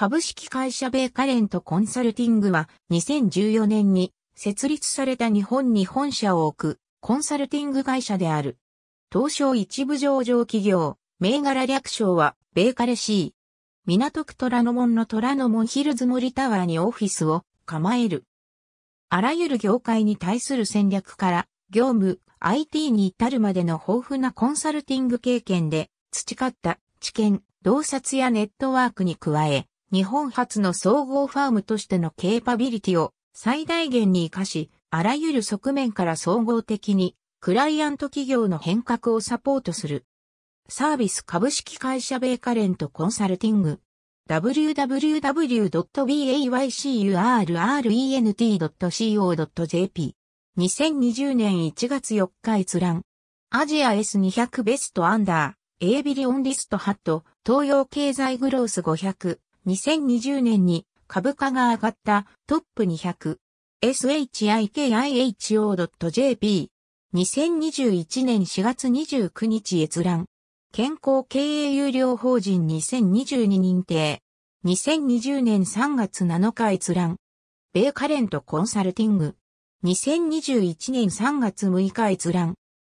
株式会社ベーカレントコンサルティングは2014年に設立された日本に本社を置くコンサルティング会社である。東証一部上場企業、銘柄略称はベーカレ C。港区虎ノ門の虎ノ門ヒルズ森タワーにオフィスを構える。あらゆる業界に対する戦略から、業務、IT に至るまでの豊富なコンサルティング経験で、培った知見、洞察やネットワークに加え、日本初の総合ファームとしてのケーパビリティを最大限に活かし、あらゆる側面から総合的に、クライアント企業の変革をサポートする。サービス株式会社ベーカレントコンサルティング。www.baycurrent.co.jp 2020年1月4日閲覧。アジア S200 ベストアンダー、A ビリオンリストハット、東洋経済グロース500、2020年に株価が上がったトップ200 SHIKIHO.JP2021 年4月29日閲覧。健康経営有料法人2022認定。2020年3月7日閲覧。ベーカレントコンサルティング。2021年3月6日閲覧。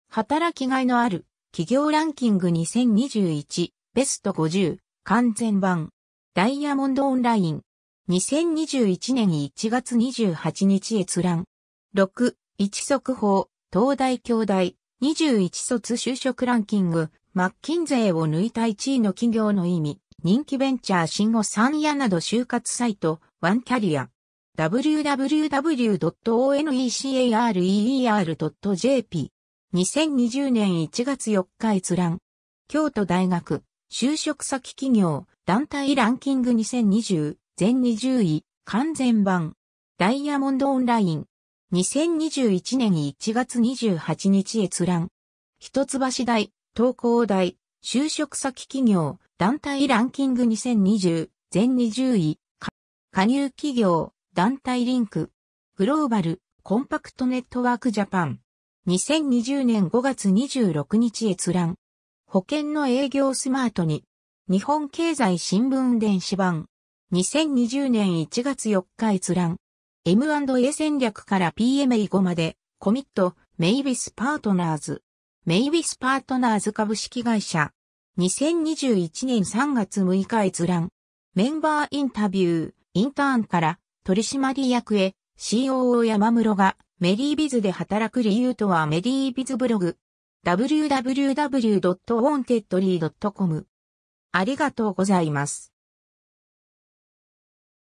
働きがいのある企業ランキング2021ベスト50完全版。ダイヤモンドオンライン。2021年1月28日閲覧。6、1速報、東大京大、21卒就職ランキング、マッキンゼーを抜いた1位の企業の意味、人気ベンチャー新語三夜など就活サイト、ワンキャリア。www.onecareer.jp。2020年1月4日閲覧。京都大学、就職先企業、団体ランキング2020、全20位、完全版。ダイヤモンドオンライン。2021年1月28日閲覧。一橋大、東工大、就職先企業、団体ランキング2020、全20位、加入企業、団体リンク、グローバル、コンパクトネットワークジャパン。2020年5月26日閲覧。保険の営業スマートに、日本経済新聞電子版。2020年1月4日閲覧。M&A 戦略から PMA5 まで、コミット、メイビスパートナーズ。メイビスパートナーズ株式会社。2021年3月6日閲覧。メンバーインタビュー、インターンから取締役へ COO 山室がメリービズで働く理由とはメリービズブログ。www.wontedly.com ありがとうございます。